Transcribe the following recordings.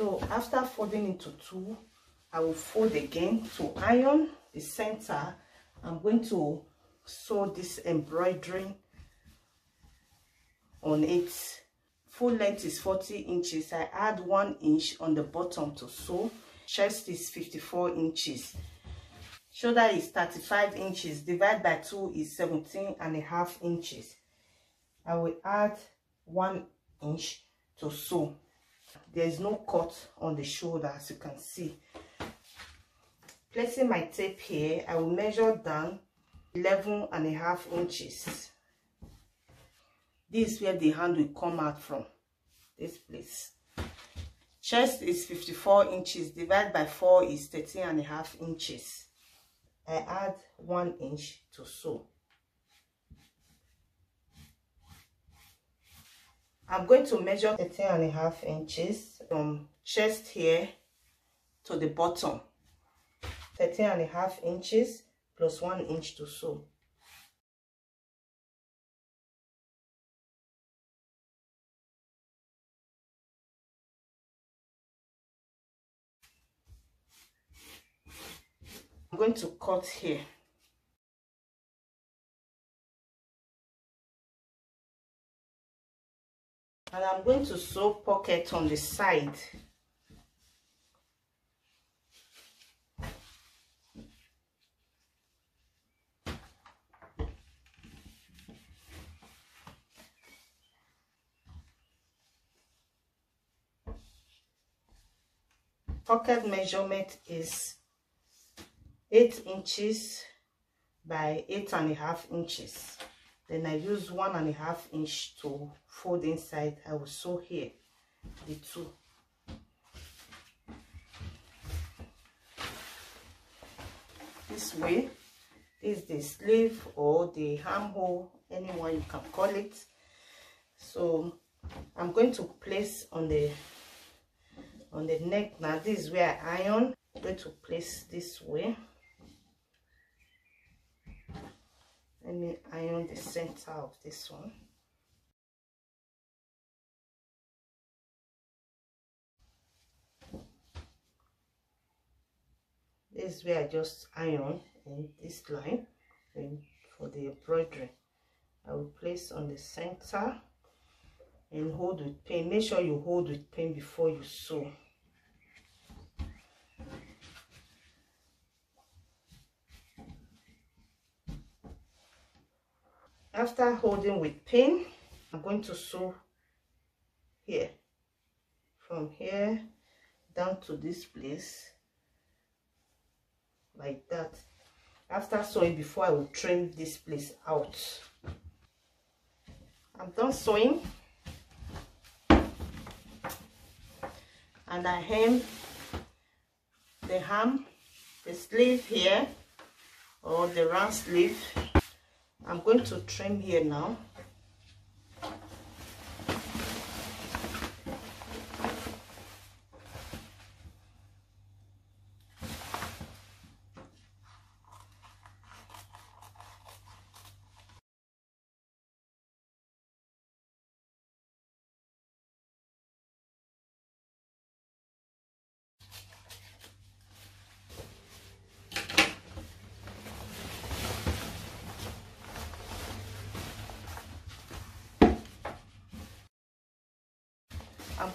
so after folding into two i will fold again to iron the center. I'm going to sew this embroidering on it. Full length is 40 inches. I add one inch on the bottom to sew. Chest is 54 inches. Shoulder is 35 inches. Divide by 2 is 17 and a half inches. I will add one inch to sew there is no cut on the shoulder as you can see. Placing my tape here i will measure down 11 and a half inches. This is where the hand will come out from this place. Chest is 54 inches divided by 4 is 13 and a half inches. I add one inch to sew i'm going to measure 13 and a half inches from chest here to the bottom 13 and a half inches plus one inch to sew I'm going to cut here. And I'm going to sew pocket on the side. Pocket measurement is 8 inches by eight and a half inches then i use one and a half inch to fold inside. I will sew here the two. This way is the sleeve or the armhole anyone you can call it. So i'm going to place on the on the neck. Now this is where i iron. I'm going to place this way let me iron the center of this one. This is where I just iron in this line and for the embroidery. I will place on the center and hold with pin make sure you hold with pin before you sew after holding with pin i'm going to sew here from here down to this place like that. After sewing before i will trim this place out. I'm done sewing. And i hem the hem the sleeve here or the round sleeve I'm going to trim here now.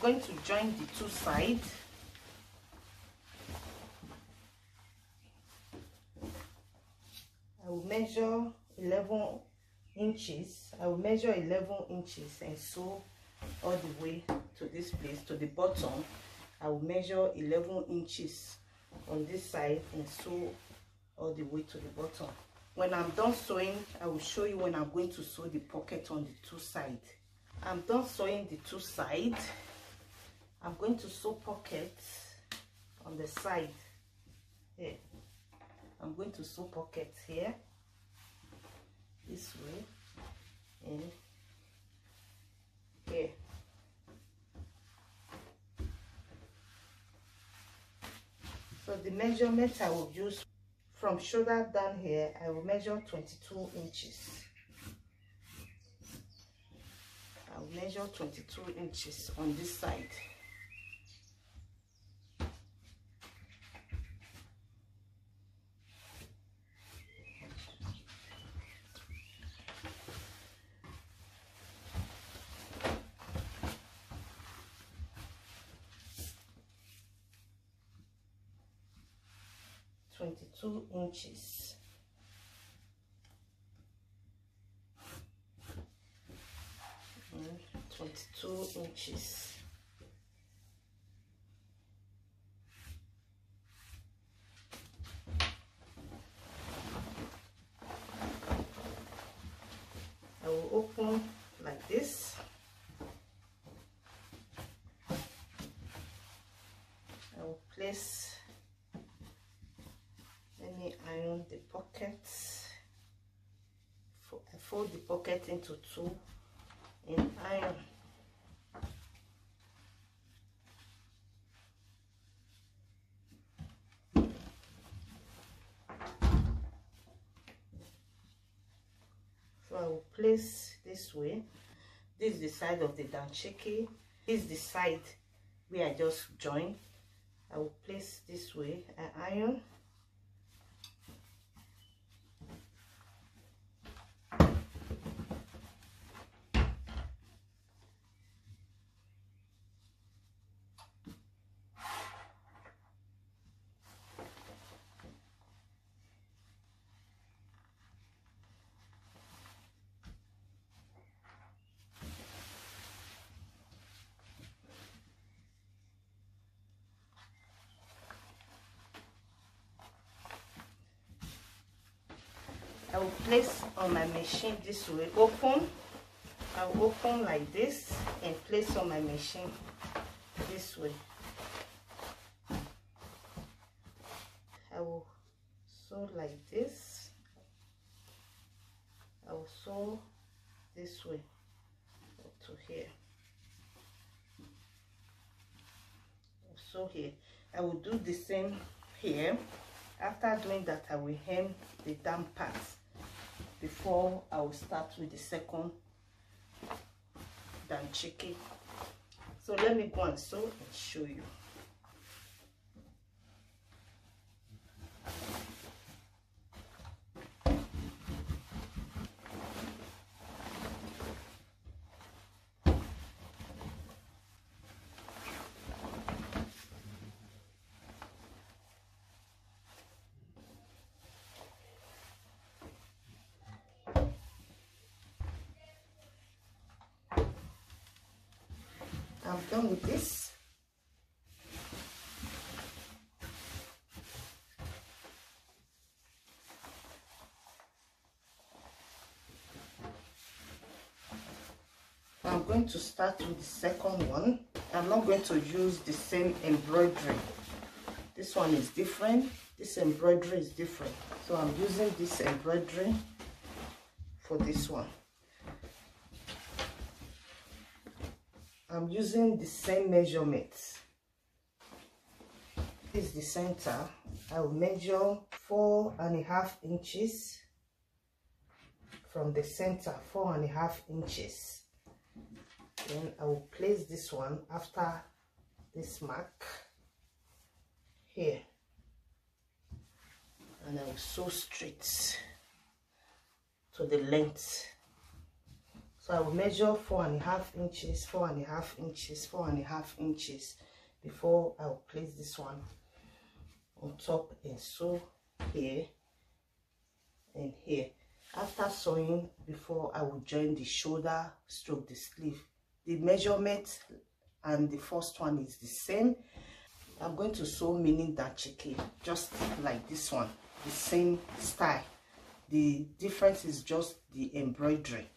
Going to join the two sides. I will measure 11 inches. I will measure 11 inches and sew all the way to this place, to the bottom. I will measure 11 inches on this side and sew all the way to the bottom. When I'm done sewing, I will show you when I'm going to sew the pocket on the two sides. I'm done sewing the two sides. I'm going to sew pockets on the side here. I'm going to sew pockets here this way and here. So the measurement I will use from shoulder down here, I will measure 22 inches. I will measure 22 inches on this side. 22 inches. And 22 inches. I will open like this. I will place let the pocket. Fold the pocket into two and iron. So I will place this way. This is the side of the danshiki this is the side where I just joined. I will place this way and iron I will place on my machine this way open I will open like this and place on my machine this way. I will sew like this. I will sew this way to here. Sew here I will do the same here. After doing that I will hem the down parts before I will start with the second danchiki. So let me go and sew and show you. With this. I'm going to start with the second one. I'm not going to use the same embroidery. This one is different. This embroidery is different. So I'm using this embroidery for this one. I'm using the same measurements. This is the center. I will measure four and a half inches from the center, four and a half inches. Then I will place this one after this mark here. And I will sew straight to the length so I will measure four and a half inches, four and a half inches, four and a half inches before I will place this one on top and sew here and here. After sewing, before I will join the shoulder stroke the sleeve. The measurement and the first one is the same. I'm going to sew meaning that chicken just like this one, the same style. The difference is just the embroidery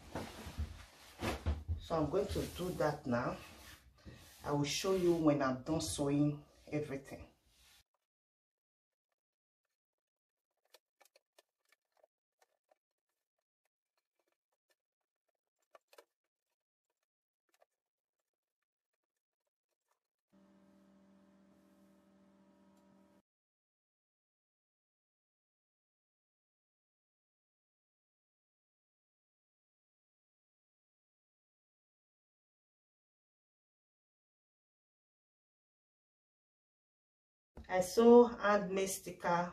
so i'm going to do that now. I will show you when i'm done sewing everything I sew handmade sticker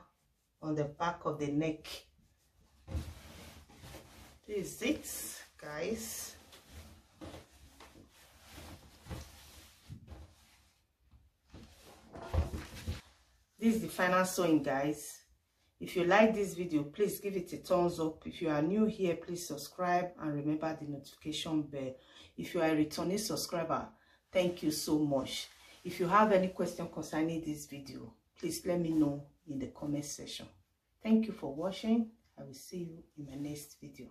on the back of the neck. This is it, guys. This is the final sewing, guys. if you like this video please give it a thumbs up if you are new here please subscribe and remember the notification bell if you are a returning subscriber thank you so much if you have any question concerning this video please let me know in the comment section. Thank you for watching. I will see you in my next video